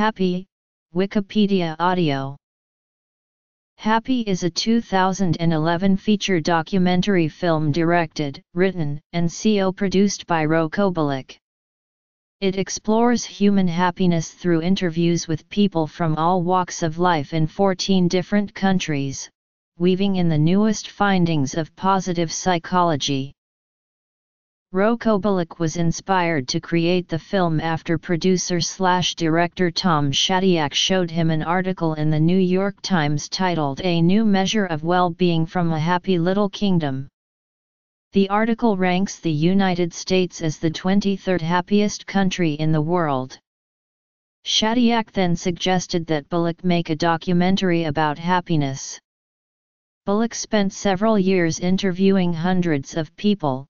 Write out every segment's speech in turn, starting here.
Happy, Wikipedia Audio Happy is a 2011 feature documentary film directed, written, and CO produced by Roko Belic. It explores human happiness through interviews with people from all walks of life in 14 different countries, weaving in the newest findings of positive psychology. Roko Belic was inspired to create the film after producer-slash-director Tom Shadyac showed him an article in the New York Times titled A New Measure of Well-Being from a Happy Little Kingdom. The article ranks the United States as the 23rd happiest country in the world. Shadyac then suggested that Belic make a documentary about happiness. Belic spent several years interviewing hundreds of people,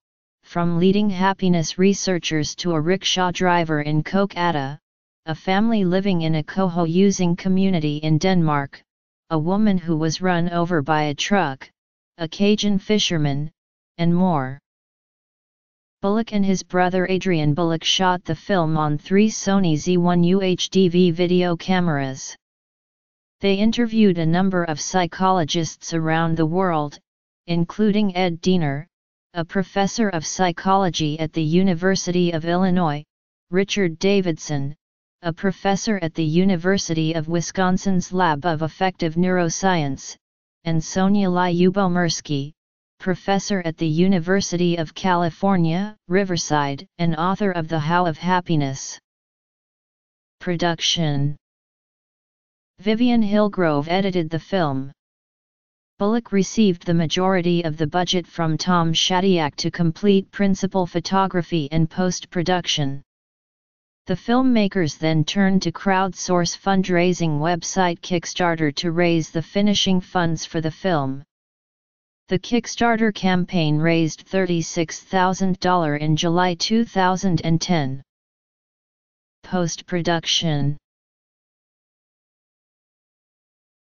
from leading happiness researchers to a rickshaw driver in Kolkata, a family living in a cohousing community in Denmark, a woman who was run over by a truck, a Cajun fisherman, and more. Belic and his brother Adrian Belic shot the film on three Sony Z1U HDV video cameras. They interviewed a number of psychologists around the world, including Ed Diener, a professor of psychology at the University of Illinois, Richard Davidson, a professor at the University of Wisconsin's Lab of Affective Neuroscience, and Sonja Lyubomirsky, professor at the University of California, Riverside, and author of The How of Happiness. Production Vivien Hillgrove edited the film. Belic received the majority of the budget from Tom Shadyac to complete principal photography and post-production. The filmmakers then turned to crowdsource fundraising website Kickstarter to raise the finishing funds for the film. The Kickstarter campaign raised $36,000 in July 2010. Post-production